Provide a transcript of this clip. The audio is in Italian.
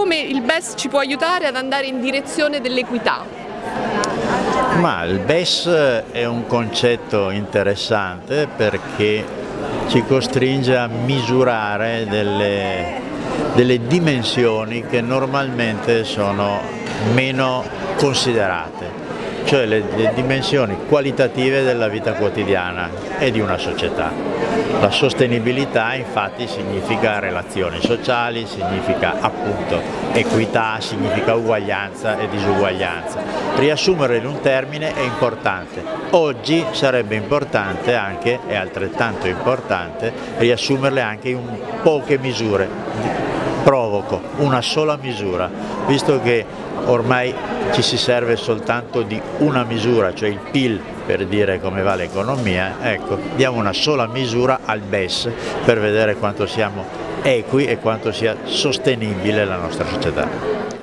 come il BES ci può aiutare ad andare in direzione dell'equità. Ma il BES è un concetto interessante perché ci costringe a misurare delle, delle dimensioni che normalmente sono meno considerate cioè le, le, dimensioni qualitative della vita quotidiana e di una società. La sostenibilità infatti significa relazioni sociali, significa appunto equità, significa uguaglianza e disuguaglianza. Riassumere in un termine è importante. Oggi sarebbe importante anche, è altrettanto importante, riassumerle anche in poche misure provoco una sola misura, visto che ormai ci si serve soltanto di una misura, cioè il PIL per dire come va l'economia, ecco, diamo una sola misura al BES per vedere quanto siamo equi e quanto sia sostenibile la nostra società.